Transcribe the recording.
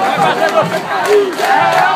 Vai fazer você cair!